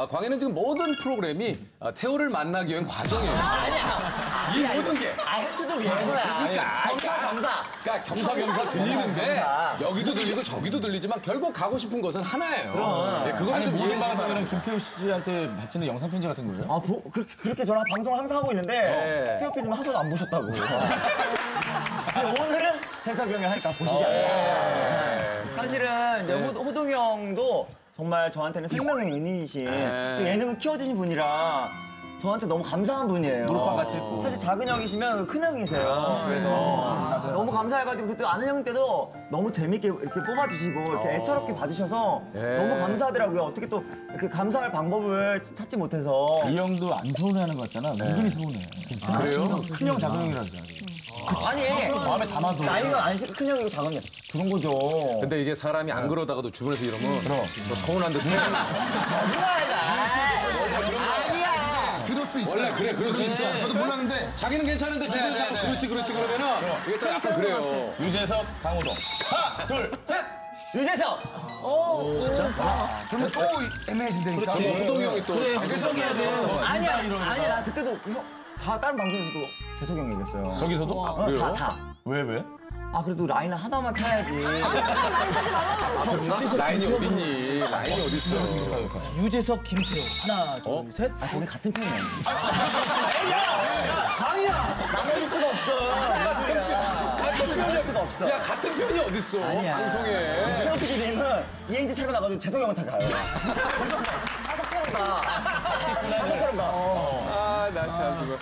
아, 광희는 지금 모든 프로그램이 아, 태호를 만나기 위한 과정이에요. 아니야. 이 모든 게. 아, 해투도 예고야. 그러니까, 겸사, 겸사. 그러니까 겸사겸사 들리는데. 여기도 들리고 저기도 들리지만 결국 가고 싶은 것은 하나예요. 네, 그거를 아니 좀 모든 방송이랑 김태우 씨한테 바치는 영상 편지 같은 거예요? 아, 보, 그렇게, 그렇게 저랑 방송을 항상 하고 있는데, 네. 태호 PD님 한 번도 안 보셨다고. 근데 오늘은 형이 하니까 보시지 않아요. 사실은 이제 호, 호동이 형도 정말 저한테는 생명의 은인이신 또 예능을 키워주신 분이라 저한테 너무 감사한 분이에요. 무릎팍 같이 했고. 사실 작은 형이시면 큰 형이세요. 그래서 너무 감사해가지고 그때 아는 형 때도 너무 재밌게 이렇게 뽑아주시고 이렇게 애처롭게 봐주셔서 너무 감사하더라고요. 어떻게 또 이렇게 감사할 방법을 찾지 못해서 이 형도 안 서운해하는 것 같잖아. 은근히 서운해. 그래요? 큰 형 작은 형이라 그러 잖아. 아니 마음에 담아도. 나이가 아니시고 큰 형이고 작은 형 그런 거죠. 근데 이게 사람이 안 그러다가도 주변에서 이러면 뭐 서운한데 아니야. 그럴 수 있어요. 원래 그래 그럴 수 있어. 저도 몰랐는데 자기는 괜찮은데 주변에서 자꾸 네, 네. 그렇지 그렇지 그러면은 이게 또 약간 그래요. 유재석, 강호동. 하나, 둘, 셋! 유재석. 그러면 또 애매해진다니까. 호동이 형이 또 유재석이야 돼. 아니야. 아니야. 나 그때도 형, 다 다른 방송에서도 재석 형이 얘기했어요. 저기서도? 어, 그래요? 다 다. 왜 왜? 아 그래도 라인 하나만 타야지. 라인이 어딨니? 라인이 어딨어? 유재석, 김태호. 하나, 둘, 어? 셋. 아 우리 같은 편이야. 강이야. 나눠줄 수가 없어. 같은 편이 수가 없어. 야 같은 편이 어딨어? 아니야. 방송에. 태호 PD님은 ENT 차고 나가도 재석 형한테 가요. 차석처럼 가. 차석처럼 가. 아 나 참 그거.